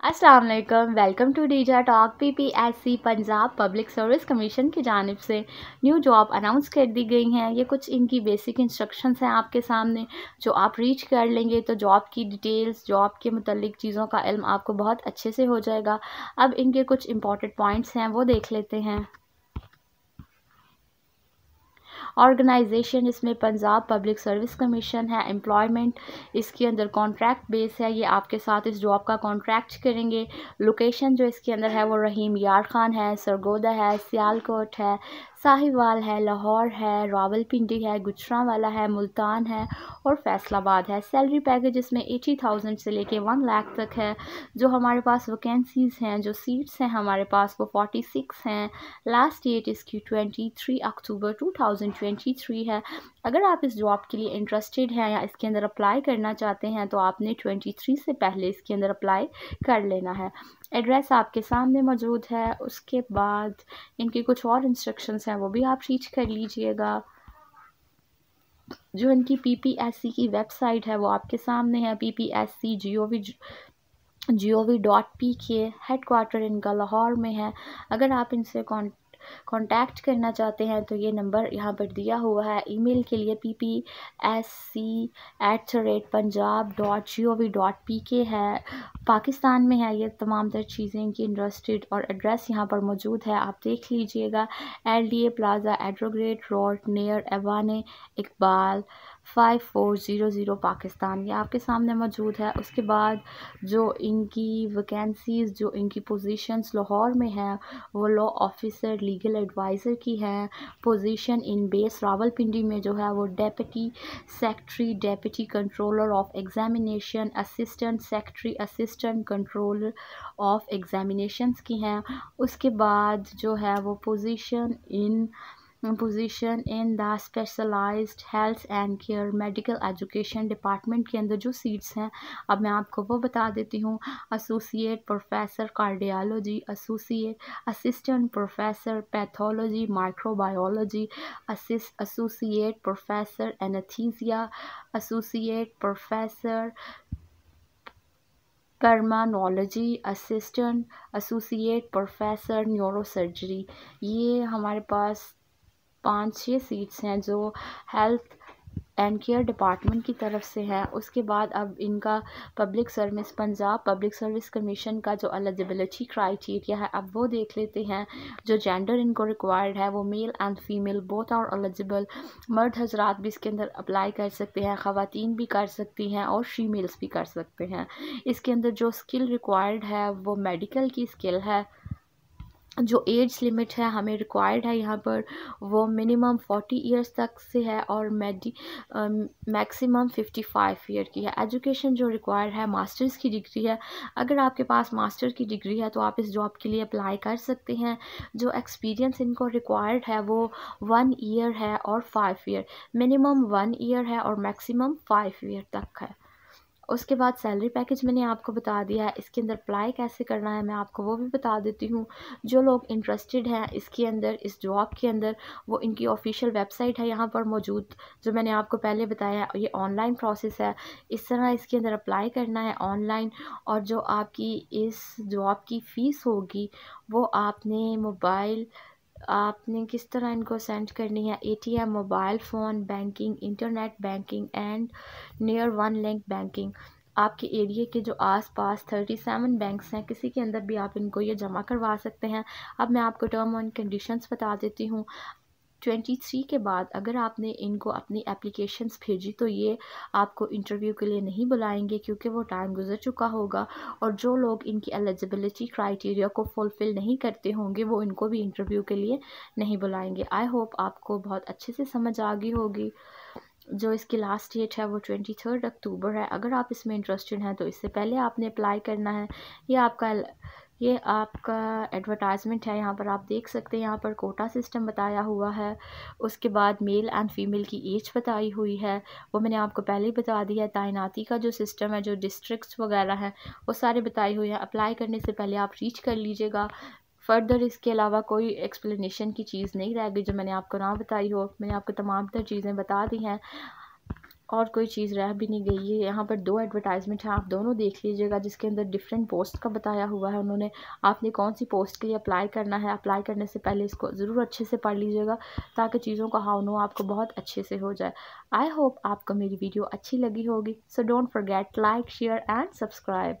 अस्सलाम वालेकुम welcome to डीजा talk PPSC Punjab public service commission की जानब से। न्यू जॉब अनाउंस कर दी गई हैं। ये कुछ इनकी बेसिक इंस्ट्रक्शंस हैं आपके सामने, जो आप रीच कर लेंगे तो जॉब की डिटेल्स जॉब के मतलब चीज़ों का इल्म आपको बहुत अच्छे से हो जाएगा। अब इनके कुछ इंपॉर्टेंट पॉइंट्स हैं, वो देख लेते हैं। ऑर्गेनाइजेशन इसमें पंजाब पब्लिक सर्विस कमीशन है, एम्प्लॉयमेंट इसके अंदर कॉन्ट्रैक्ट बेस है, ये आपके साथ इस जॉब का कॉन्ट्रैक्ट करेंगे। लोकेशन जो इसके अंदर है वो रहीम यार खान है, सरगोदा है, सियालकोट है साहिवाल है, लाहौर है, रावलपिंडी है, गुजरावाला है, मुल्तान है और फैसलाबाद है। सैलरी पैकेज इसमें एटी थाउज़ेंड से लेके वन लाख तक है। जो हमारे पास वैकेंसीज़ हैं, जो सीट्स हैं हमारे पास, वो फोर्टी सिक्स हैं। लास्ट डेट इसकी twenty three October two thousand twenty three है। अगर आप इस जॉब के लिए इंटरेस्टेड हैं या इसके अंदर अप्लाई करना चाहते हैं तो आपने ट्वेंटी थ्री से पहले इसके अंदर अप्लाई कर लेना है। एड्रेस आपके सामने मौजूद है, उसके बाद इनकी कुछ और इंस्ट्रक्शंस हैं, वो भी आप रीच कर लीजिएगा। जो इनकी पीपीएससी की वेबसाइट है, वो आपके सामने है P P S C G O V G O V dot P K headquarter इनका लाहौर में है। अगर आप इनसे कॉन्ट कांटेक्ट करना चाहते हैं तो ये नंबर यहाँ पर दिया हुआ है। ईमेल के लिए P P S C at the rate Punjab dot G O V dot P K है। पाकिस्तान में है ये तमाम तर चीज़ें इनकी इंटरेस्टेड और एड्रेस यहाँ पर मौजूद है। आप देख लीजिएगा L D A plaza एड्रोग्रेट road near Aiwan Iqbal five four zero zero Pakistan. ये आपके सामने मौजूद है। उसके बाद जो इनकी वैकेंसीज़ जो इनकी पोजीशंस लाहौर में हैं, वो लॉ ऑफिसर लीगल एडवाइज़र की है पोजीशन इन बेस रावलपिंडी में जो है वो deputy secretary deputy controller of examination assistant secretary assistant controller of examinations की हैं। उसके बाद जो है वो position in position in the specialized health and care medical education department के अंदर जो सीट्स हैं। अब मैं आपको वो बता देती हूँ। Associate professor cardiology associate assistant professor pathology microbiology associate professor anaesthesia associate professor pulmonology assistant associate professor neurosurgery ये हमारे पास पाँच छः सीट्स हैं जो हेल्थ एंड केयर डिपार्टमेंट की तरफ़ से है। उसके बाद अब इनका public service Punjab public service commission का जो एलिजिबिलिटी क्राइटेरिया है, अब वो देख लेते हैं। जो जेंडर इनको रिक्वायर्ड है, वो male and female both are eligible मर्द हजरात भी इसके अंदर अप्लाई कर सकते हैं, ख़वातीन भी कर सकती हैं और फीमेल्स भी कर सकते हैं। इसके अंदर जो स्किल रिक्वायर्ड है, वो मेडिकल की स्किल है। जो एज लिमिट है, हमें रिक्वायर्ड है यहाँ पर, वो मिनिमम फोर्टी इयर्स तक से है और मेडी मैक्सिमम फिफ्टी फाइव ईयर की है। एजुकेशन जो रिक्वायर्ड है मास्टर्स की डिग्री है। अगर आपके पास मास्टर की डिग्री है तो आप इस जॉब के लिए अप्लाई कर सकते हैं। जो एक्सपीरियंस इनको रिक्वायर्ड है, वो वन ईयर है और five year minimum one year है और मैक्सिमम फाइव ईयर तक है। उसके बाद सैलरी पैकेज मैंने आपको बता दिया है, इसके अंदर अप्लाई कैसे करना है मैं आपको वो भी बता देती हूँ। जो लोग इंटरेस्टेड हैं इसके अंदर, इस जॉब के अंदर, वो इनकी ऑफिशियल वेबसाइट है, यहाँ पर मौजूद, जो मैंने आपको पहले बताया, ये ऑनलाइन प्रोसेस है। इस तरह इसके अंदर अप्लाई करना है ऑनलाइन और जो आपकी इस जॉब की फ़ीस होगी, वो आपने मोबाइल आपने किस तरह इनको सेंड करनी है? ATM mobile phone banking internet banking and near one link banking आपके एरिए के जो आस पास थर्टी सेवन बैंक्स हैं, किसी के अंदर भी आप इनको ये जमा करवा सकते हैं। अब मैं आपको टर्म एंड कंडीशंस बता देती हूँ। ट्वेंटी थ्री के बाद अगर आपने इनको अपनी एप्लीकेशंस भेजी तो ये आपको इंटरव्यू के लिए नहीं बुलाएँगे, क्योंकि वो टाइम गुजर चुका होगा। और जो लोग इनकी एलिजिबिलिटी क्राइटेरिया को फुलफ़िल नहीं करते होंगे, वो इनको भी इंटरव्यू के लिए नहीं बुलाएँगे। आई होप आपको बहुत अच्छे से समझ आ गई होगी। जो इसकी लास्ट डेट है, वो ट्वेंटी थर्ड अक्टूबर है। अगर आप इसमें इंटरेस्टेड हैं तो इससे पहले आपने अप्लाई करना है, या आपका ये आपका एडवर्टाइजमेंट है, यहाँ पर आप देख सकते हैं, यहाँ पर कोटा सिस्टम बताया हुआ है। उसके बाद मेल एंड फीमेल की एज बताई हुई है। वो मैंने आपको पहले ही बता दिया है, तैनाती का जो सिस्टम है, जो डिस्ट्रिक्ट्स वगैरह हैं, वो सारे बताई हुई हैं। अप्लाई करने से पहले आप रीच कर लीजिएगा। फर्दर इसके अलावा कोई एक्सप्लेनेशन की चीज़ नहीं रह गई, जो मैंने आपको ना बताई हो। मैंने आपको तमाम तर चीज़ें बता दी हैं। और कोई चीज़ रह भी नहीं गई है। यहाँ पर दो एडवर्टाइजमेंट हैं, आप दोनों देख लीजिएगा, जिसके अंदर डिफरेंट पोस्ट का बताया हुआ है उन्होंने। आपने कौन सी पोस्ट के लिए अप्लाई करना है? अप्लाई करने से पहले इसको ज़रूर अच्छे से पढ़ लीजिएगा, ताकि चीज़ों का हाउ नो आपको बहुत अच्छे से हो जाए। आई होप आपको मेरी वीडियो अच्छी लगी होगी। So don't forget like share and subscribe